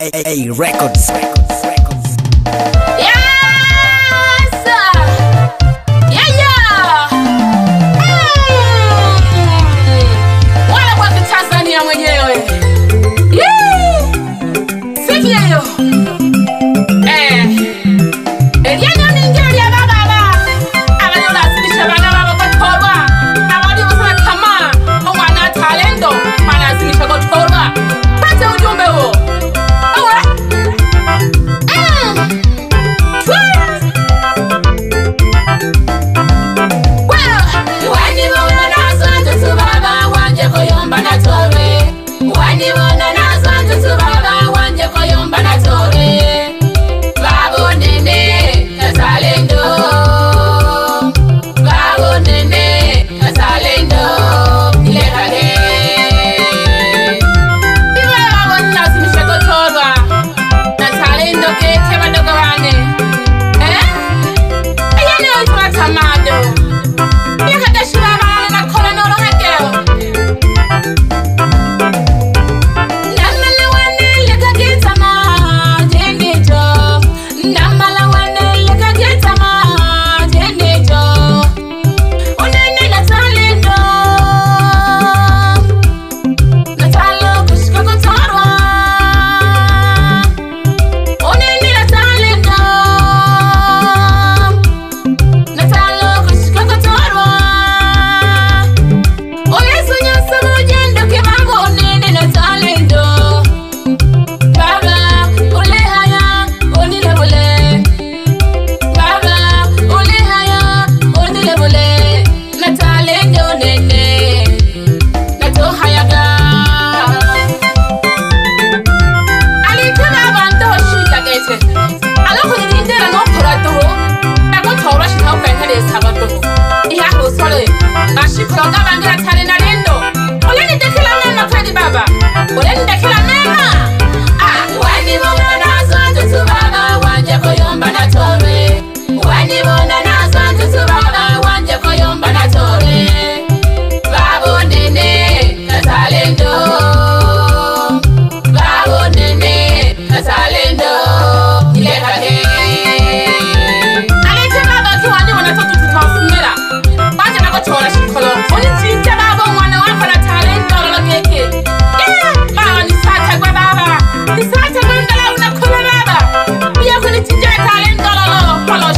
AA Records. Records. Records. ti jẹ́ ìtàlẹ́ ń tọ́lọ́lọ́ pọ̀lọ́.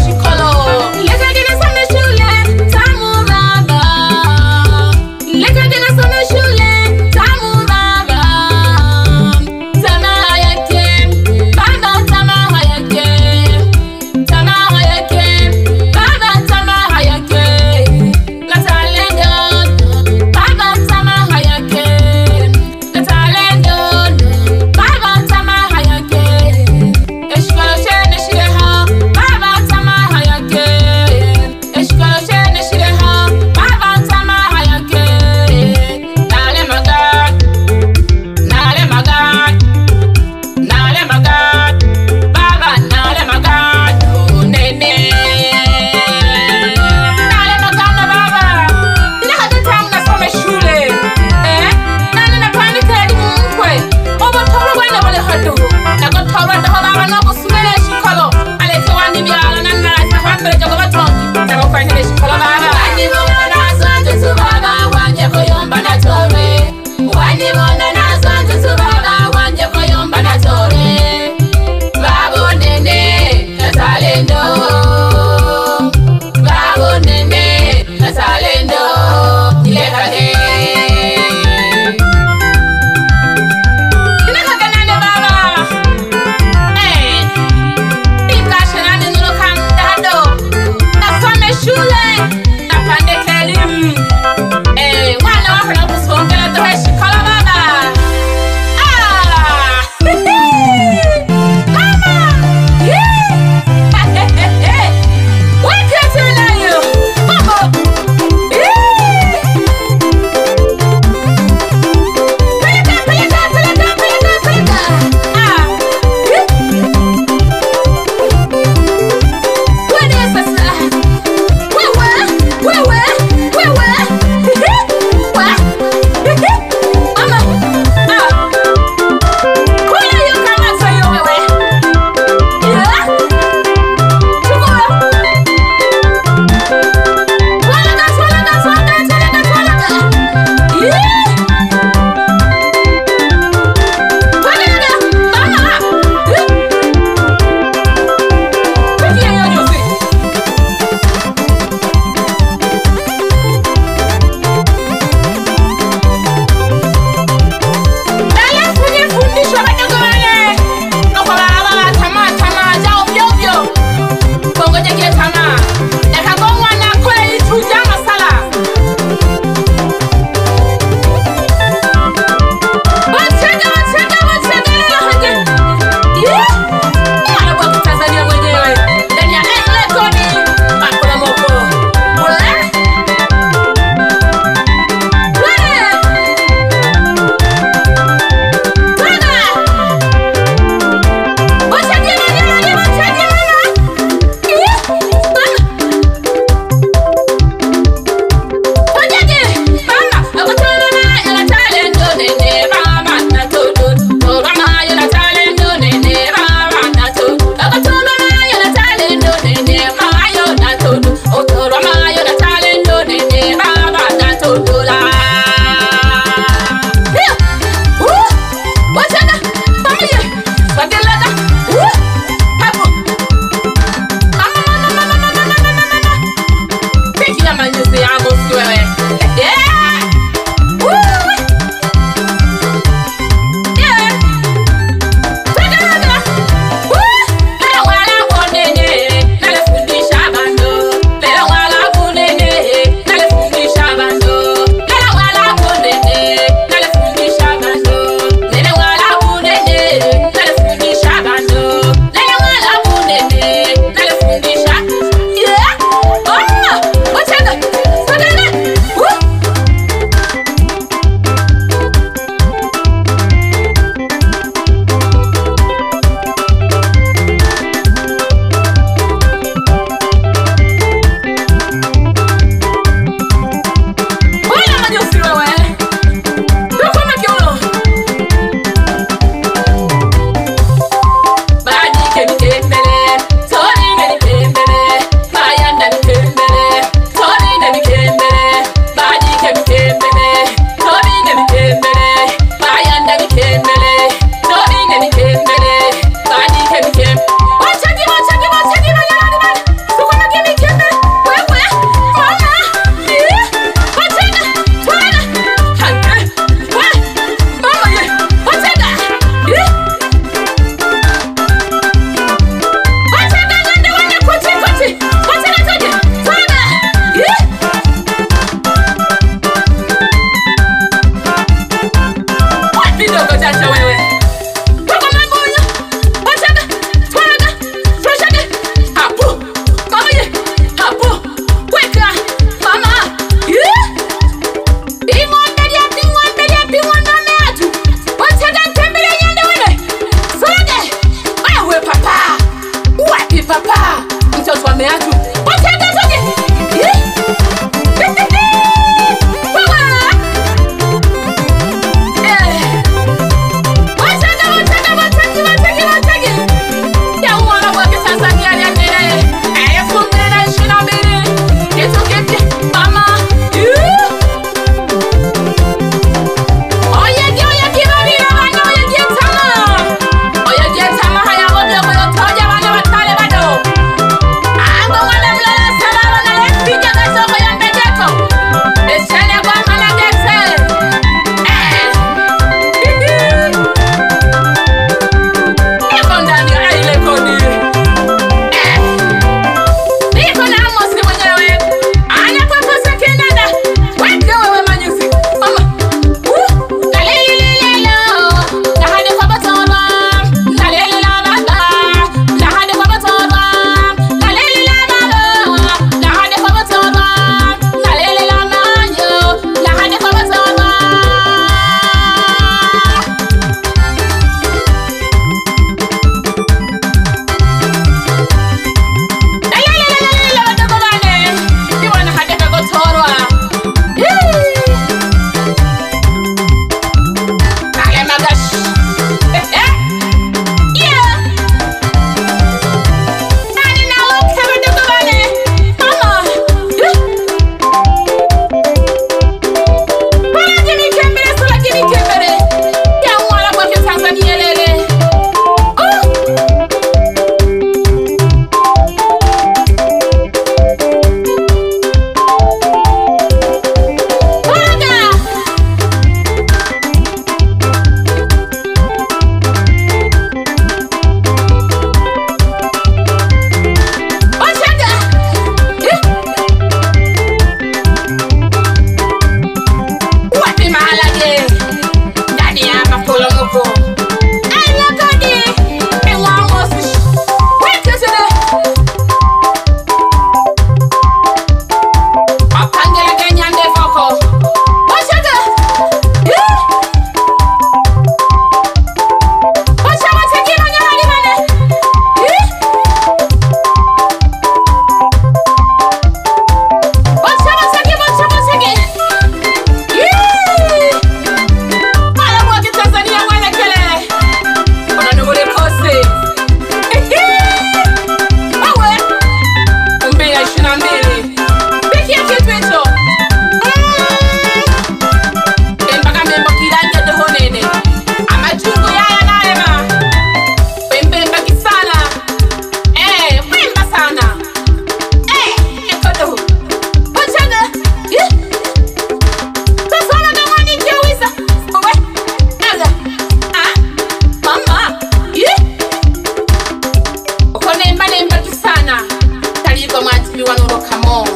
come on.